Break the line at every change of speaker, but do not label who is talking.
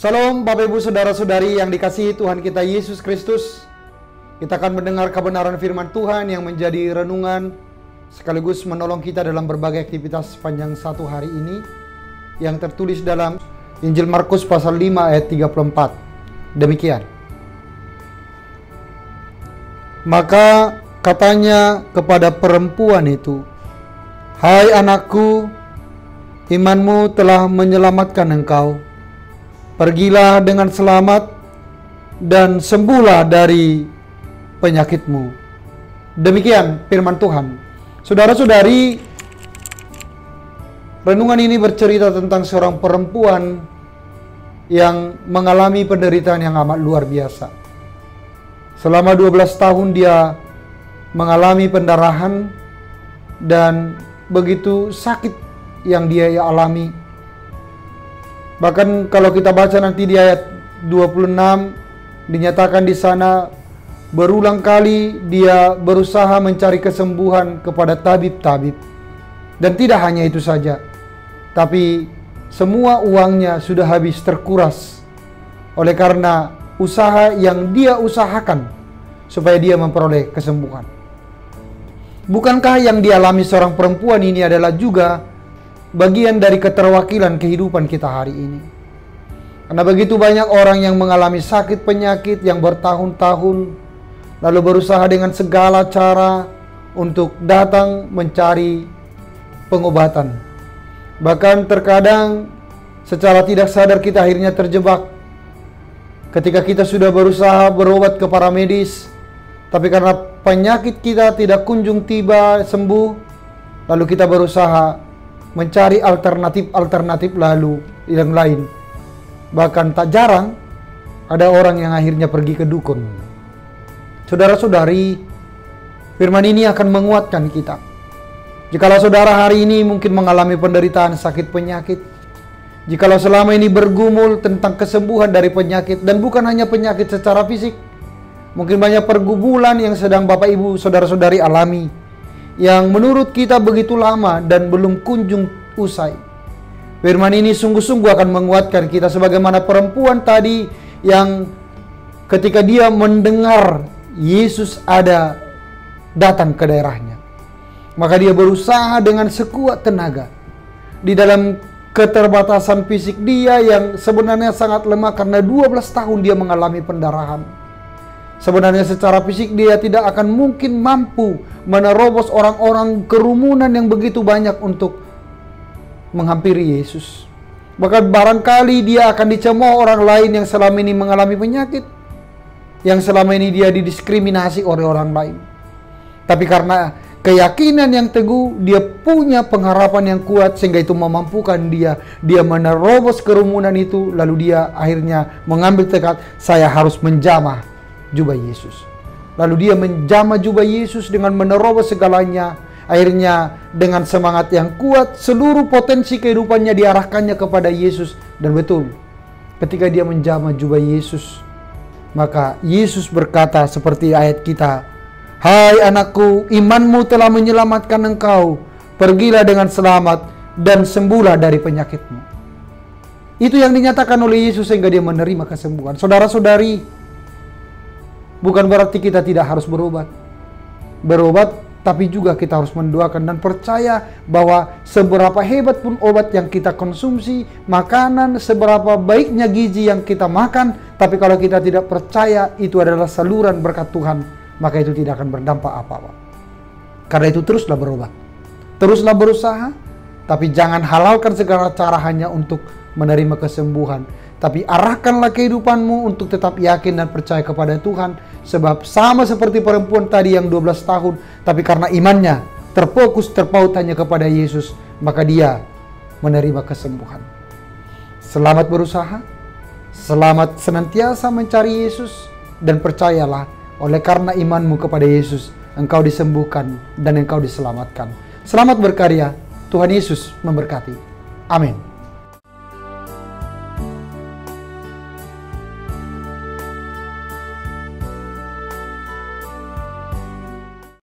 Salam Bapak Ibu Saudara-saudari yang dikasihi Tuhan kita Yesus Kristus. Kita akan mendengar kebenaran firman Tuhan yang menjadi renungan sekaligus menolong kita dalam berbagai aktivitas sepanjang satu hari ini yang tertulis dalam Injil Markus pasal 5 ayat 34. Demikian. Maka katanya kepada perempuan itu, "Hai anakku, imanmu telah menyelamatkan engkau." Pergilah dengan selamat dan sembuhlah dari penyakitmu. Demikian firman Tuhan. Saudara-saudari, renungan ini bercerita tentang seorang perempuan yang mengalami penderitaan yang amat luar biasa. Selama 12 tahun dia mengalami pendarahan dan begitu sakit yang dia alami Bahkan kalau kita baca nanti di ayat 26 dinyatakan di sana berulang kali dia berusaha mencari kesembuhan kepada tabib-tabib. Dan tidak hanya itu saja. Tapi semua uangnya sudah habis terkuras oleh karena usaha yang dia usahakan supaya dia memperoleh kesembuhan. Bukankah yang dialami seorang perempuan ini adalah juga bagian dari keterwakilan kehidupan kita hari ini. Karena begitu banyak orang yang mengalami sakit penyakit yang bertahun-tahun, lalu berusaha dengan segala cara untuk datang mencari pengobatan. Bahkan terkadang secara tidak sadar kita akhirnya terjebak ketika kita sudah berusaha berobat ke para medis, tapi karena penyakit kita tidak kunjung tiba sembuh, lalu kita berusaha mencari alternatif-alternatif lalu yang lain. Bahkan tak jarang ada orang yang akhirnya pergi ke dukun. Saudara-saudari, firman ini akan menguatkan kita. Jikalau saudara hari ini mungkin mengalami penderitaan sakit penyakit, jikalau selama ini bergumul tentang kesembuhan dari penyakit dan bukan hanya penyakit secara fisik, mungkin banyak pergumulan yang sedang Bapak Ibu saudara-saudari alami yang menurut kita begitu lama dan belum kunjung usai. Firman ini sungguh-sungguh akan menguatkan kita sebagaimana perempuan tadi yang ketika dia mendengar Yesus ada datang ke daerahnya. Maka dia berusaha dengan sekuat tenaga di dalam keterbatasan fisik dia yang sebenarnya sangat lemah karena 12 tahun dia mengalami pendarahan Sebenarnya secara fisik dia tidak akan mungkin mampu menerobos orang-orang kerumunan yang begitu banyak untuk menghampiri Yesus. Bahkan barangkali dia akan dicemooh orang lain yang selama ini mengalami penyakit. Yang selama ini dia didiskriminasi oleh orang lain. Tapi karena keyakinan yang teguh, dia punya pengharapan yang kuat sehingga itu memampukan dia. Dia menerobos kerumunan itu lalu dia akhirnya mengambil tekad, saya harus menjamah jubah Yesus. Lalu dia menjama jubah Yesus dengan menerobos segalanya. Akhirnya dengan semangat yang kuat seluruh potensi kehidupannya diarahkannya kepada Yesus. Dan betul ketika dia menjama jubah Yesus. Maka Yesus berkata seperti ayat kita. Hai anakku imanmu telah menyelamatkan engkau. Pergilah dengan selamat dan sembuhlah dari penyakitmu. Itu yang dinyatakan oleh Yesus sehingga dia menerima kesembuhan. Saudara-saudari, Bukan berarti kita tidak harus berobat. Berobat tapi juga kita harus mendoakan dan percaya bahwa seberapa hebat pun obat yang kita konsumsi, makanan, seberapa baiknya gizi yang kita makan, tapi kalau kita tidak percaya itu adalah saluran berkat Tuhan, maka itu tidak akan berdampak apa-apa. Karena itu teruslah berobat. Teruslah berusaha, tapi jangan halalkan segala cara hanya untuk menerima kesembuhan. Tapi arahkanlah kehidupanmu untuk tetap yakin dan percaya kepada Tuhan. Sebab sama seperti perempuan tadi yang 12 tahun. Tapi karena imannya terfokus terpaut hanya kepada Yesus. Maka dia menerima kesembuhan. Selamat berusaha. Selamat senantiasa mencari Yesus. Dan percayalah oleh karena imanmu kepada Yesus. Engkau disembuhkan dan engkau diselamatkan. Selamat berkarya. Tuhan Yesus memberkati. Amin.